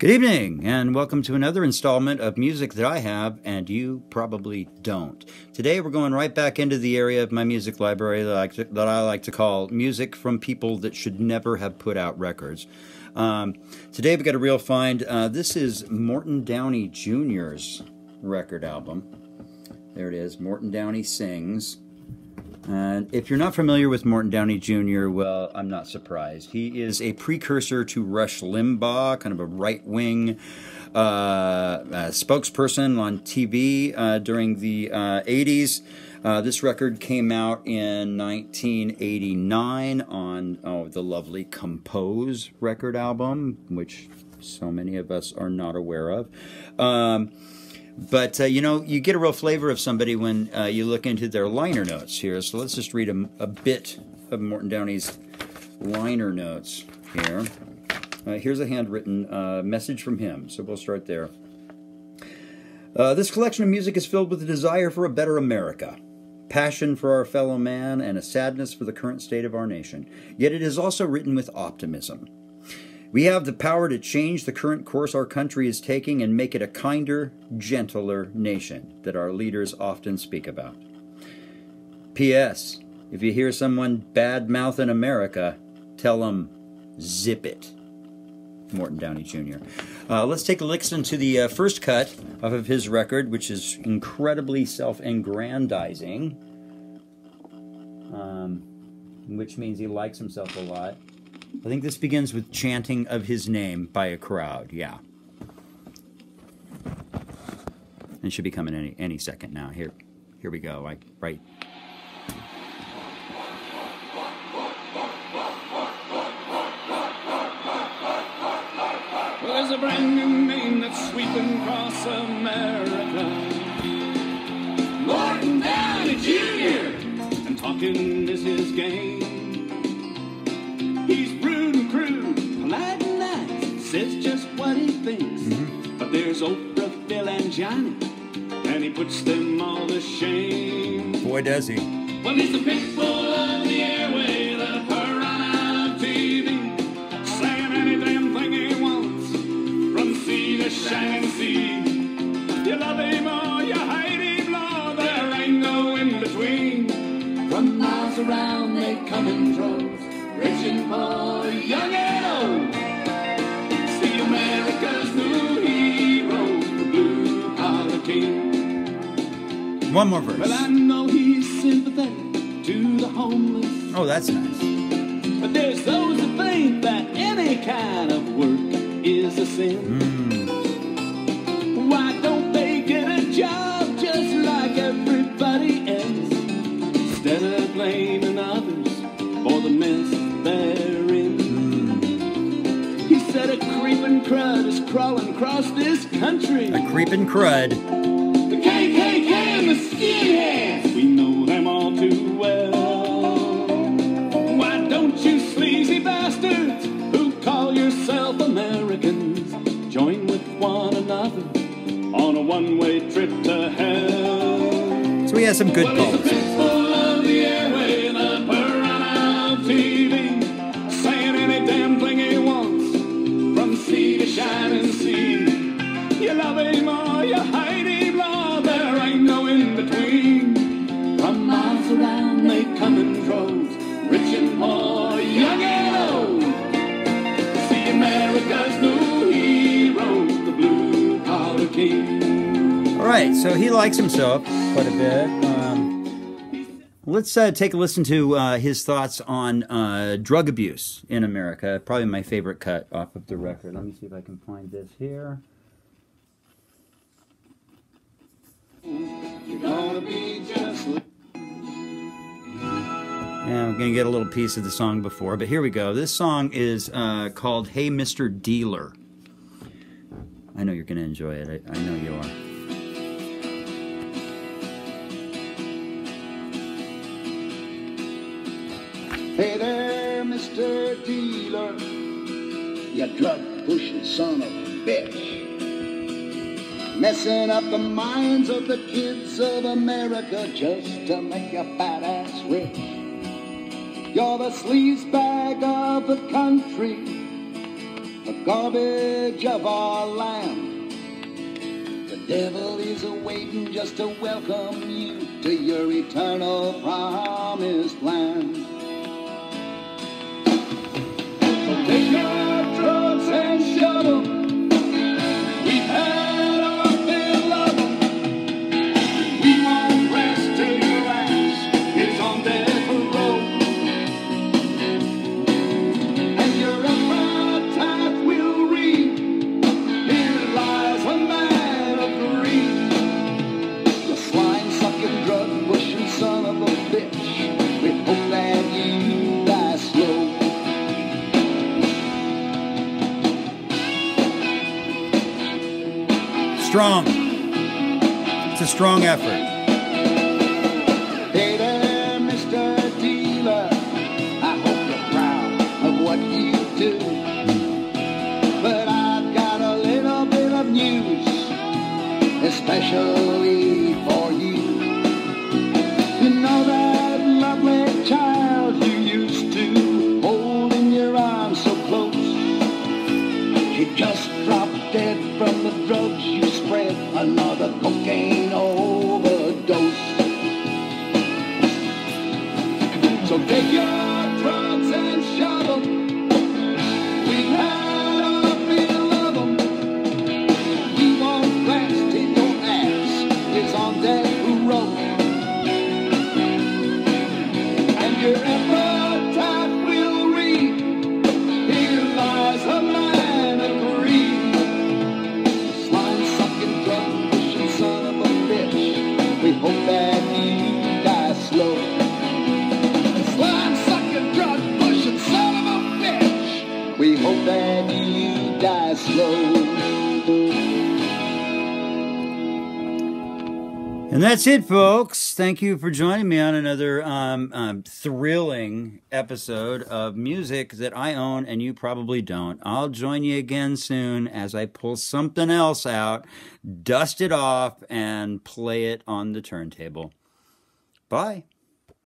Good evening, and welcome to another installment of music that I have and you probably don't. Today we're going right back into the area of my music library that I like to, that I like to call music from people that should never have put out records. Um, today we got a real find. Uh, this is Morton Downey Jr.'s record album. There it is, Morton Downey Sings. And if you're not familiar with Morton Downey Jr., well, I'm not surprised. He is a precursor to Rush Limbaugh, kind of a right wing uh, uh, spokesperson on TV uh, during the 80s. Uh, uh, this record came out in 1989 on oh, the lovely Compose record album, which so many of us are not aware of. Um, but uh, you know, you get a real flavor of somebody when uh, you look into their liner notes here. So let's just read a, a bit of Morton Downey's liner notes here. Uh, here's a handwritten uh, message from him. So we'll start there. Uh, this collection of music is filled with a desire for a better America, passion for our fellow man, and a sadness for the current state of our nation. Yet it is also written with optimism. We have the power to change the current course our country is taking and make it a kinder, gentler nation that our leaders often speak about. P.S. If you hear someone bad mouthing America, tell them, zip it. Morton Downey Jr. Uh, let's take a listen to the uh, first cut off of his record, which is incredibly self aggrandizing, um, which means he likes himself a lot. I think this begins with chanting of his name by a crowd. Yeah. And should be coming any any second now. Here here we go. Like right Well, there's a brand new name that's sweeping across America. Morton Downey Jr. And talking is his game. And he puts them all to shame. Boy, does he. Well, he's the pit bull of the airway, One more verse. Well, I know he's sympathetic to the homeless. Oh, that's nice. But there's those that think that any kind of work is a sin. Mm. Why don't they get a job just like everybody else? Instead of blaming others for the mess therein. Mm. He said a creeping crud is crawling across this country. A creeping crud. The skinheads, we know them all too well. Why don't you sleazy bastards who call yourself Americans join with one another on a one-way trip to hell? So he has some good well, poems. Right, so he likes himself quite a bit. Um, let's uh, take a listen to uh, his thoughts on uh, drug abuse in America. Probably my favorite cut off of the record. Let me see if I can find this here. Yeah, I'm going to get a little piece of the song before, but here we go. This song is uh, called Hey Mr. Dealer. I know you're going to enjoy it. I, I know you are. Hey there, Mr. Dealer, you drug pushing son of a bitch. Messing up the minds of the kids of America just to make a fat ass rich. You're the sleaze bag of the country, the garbage of our land. The devil is awaiting just to welcome you to your eternal promised land. So take a strong effort. Hey there, Mr. Dealer. I'm proud of what you do. But I've got a little bit of news, especially for you. You know that lovely child you used to hold in your arms so close. She just dropped dead from the drugs you spread. Another cocaine overdose. So take your slow. And that's it, folks. Thank you for joining me on another um, um, thrilling episode of music that I own and you probably don't. I'll join you again soon as I pull something else out, dust it off, and play it on the turntable. Bye.